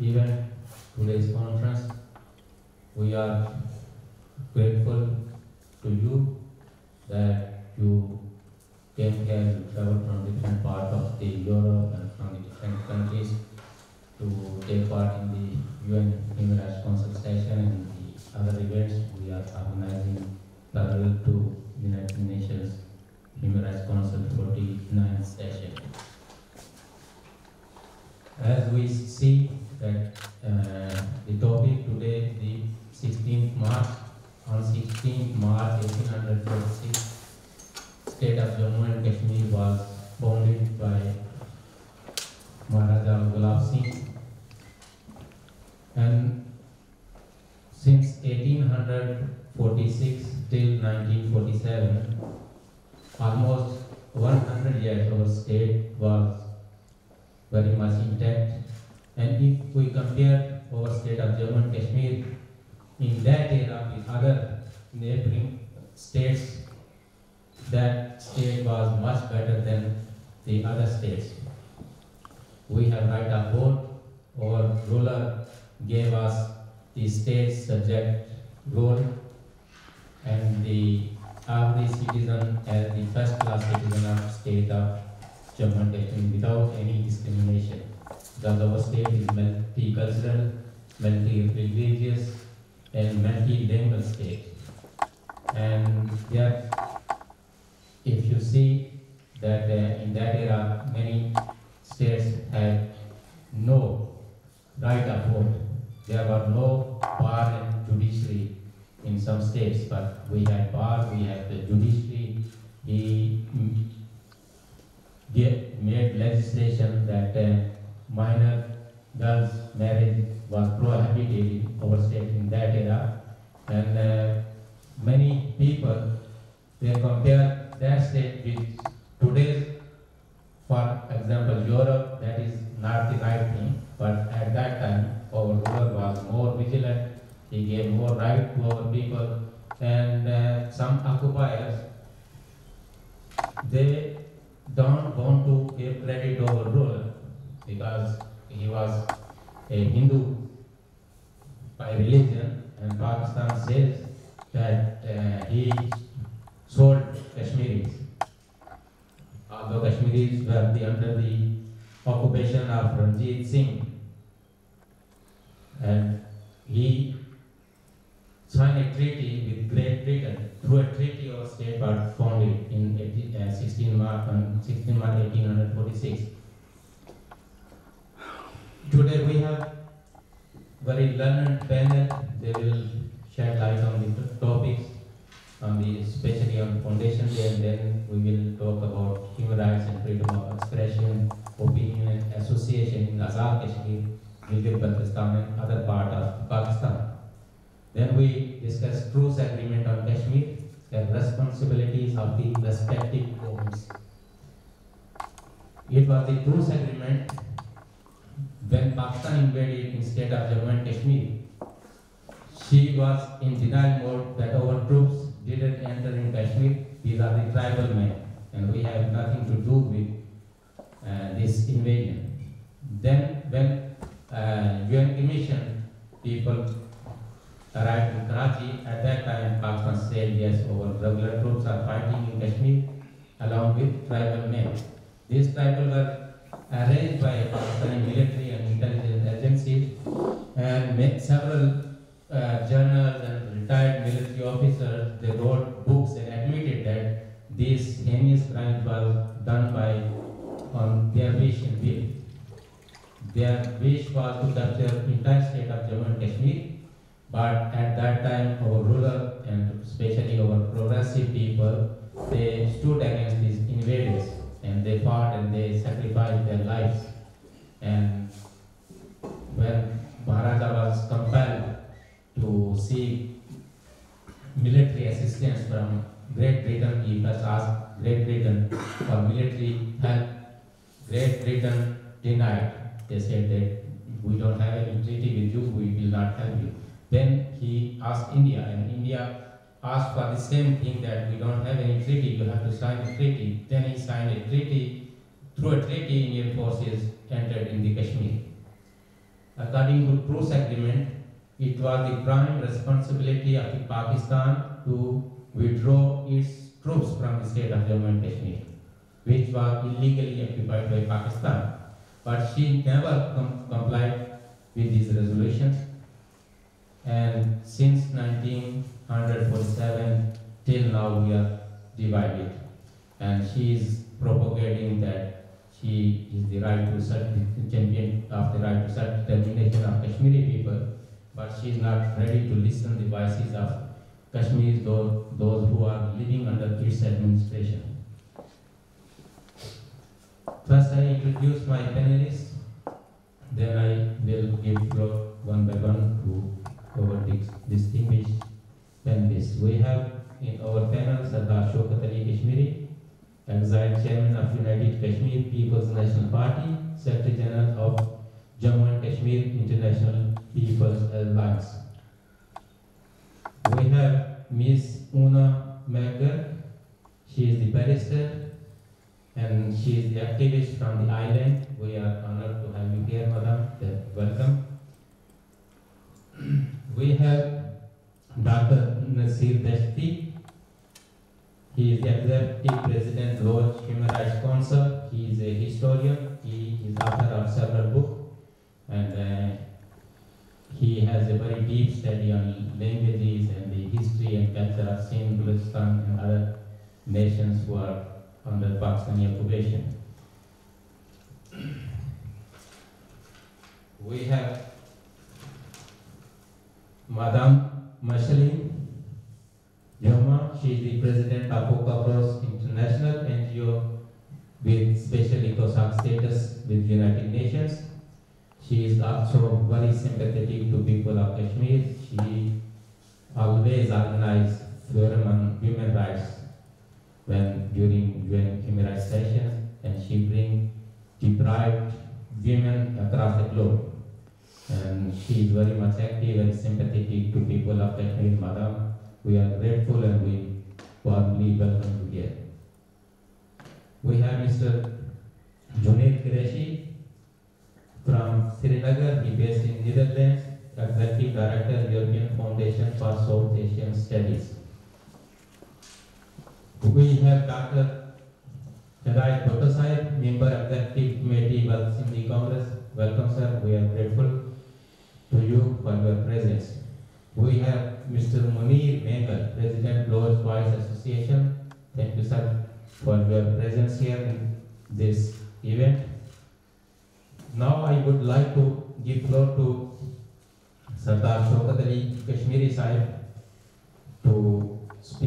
event, today's conference. We are grateful to you that you came here, you traveled from different parts of the Europe and from the different countries to take part in the UN Human Rights Council session and the other events we are organizing parallel to United Nations Human Rights Council 49th session. As we see that uh, the topic today, the 16th March, on 16th March 1846, state of Jammu and Kashmir was founded by Maharaja Gulab Singh. And since 1846 till 1947, almost 100 years our state was very much intact. And if we compare our state of Jammu and Kashmir in that era with other neighboring states, that state was much better than the other states. We have right of vote, our ruler gave us the state subject role and the every citizen as the first class citizen of state of Jammu and Kashmir without any discrimination. Our state is multicultural, multi-religious, and multilingual state. And yet, if you see that uh, in that era, many states had no right of vote. There were no bar and judiciary in some states, but we had bar, we had the judiciary. He made legislation that uh, minor girls' marriage was prohibited in our state in that era, and uh, many people they compare that state with today's, for example, Europe. That is not the right thing, but at that time our ruler was more vigilant. He gave more right to our people, and uh, some occupiers they don't want to give credit to our ruler because he was a Hindu by religion, and Pakistan says that uh, he sold Kashmiris. Although Kashmiris were the, under the occupation of Ranjit Singh, and he signed a treaty with Great Britain. Through a treaty, of state was founded in 18, uh, 16 March, on 16 March 1846. Today we have very learned panel. They will shed light on the topics, Um, the especially on Foundation Day, and then we will talk about human rights and freedom of expression, opinion, and association in Azad Kashmir, Gilgit-Baltistan, and other part of Pakistan. Then we discuss truce agreement on Kashmir, the responsibilities of the respective governments. It was the truce agreement when Pakistan invaded in state of Jammu Kashmir. She was in denial mode that our troops didn't enter in Kashmir. These are the tribal men, and we have nothing to do with uh, this invasion. Then when uh, UN Commission people arrived in Karachi, at that time Pakistan said yes, our regular troops are fighting in Kashmir along with tribal men. These tribal were arranged by Pakistani military and intelligence agencies and made several uh, retired military they wrote books and admitted that these heinous crimes were done by on their wish and will. Their wish was to capture entire state of Jammu and Kashmir, but at that time our ruler and especially our progressive people, they stood against these invaders and they fought and they sacrificed their lives. From Great Britain, he first asked Great Britain for military help. Great Britain denied. They said that we don't have any treaty with you, we will not help you. Then he asked India, and India asked for the same thing that we don't have any treaty, you have to sign a treaty. Then he signed a treaty. Through a treaty, Indian forces entered in the Kashmir. According to truce agreement, it was the prime responsibility of Pakistan to withdraw its troops from the state of Jammu and Kashmir, which was illegally occupied by Pakistan. But she never com- complied with these resolutions. And since 1947 till now, we are divided. And she is propagating that she is the right to self champion of the right to self determination of Kashmiri people, but she is not ready to listen the voices of Kashmiris, those, those who are living under its administration. First, I introduce my panelists, then I will give floor one by one to our distinguished panelists. We have in our panel Sardar Shaukat Ali Kashmiri, exiled chairman of United Kashmir People's National Party, Secretary General of Jammu and Kashmir International People's Alliance. We have Ms. Una Magar. She is the barrister and she is the activist from the island. We are honored to have you here, madam. Welcome. We have Dr. Nasir Dashti. He is the executive president, Baloch Human Rights Council. He is a historian. He is author of several books, and uh, he has a very deep study on languages and the history and culture of Sindh, Balochistan, and other nations who are under Pakistani occupation. We have Madame Mashalin Joma, she is the president of OCAPROCE International NGO with special ECOSOC status with United Nations. She is also very sympathetic to people of Kashmir. She always organizes forum on human rights when during UN human rights sessions, and she bring deprived women across the globe. And she is very much active and sympathetic to people of Kashmir, Madam. We are grateful and we warmly welcome you here. We have Mr. Junaid Qureshi from Srinagar, he based in Netherlands, Executive Director, European Foundation for South Asian Studies. We have Dr. Hidayat Bhutto Sahib, Member Executive Committee World Sindhi Congress. Welcome, sir. We are grateful to you for your presence. We have Mr. Munir Mengal, President Baloch Voice Association. Thank you, sir, for your presence here in this event. Like to give floor to Sardar Shaukat Ali Kashmiri Sahib to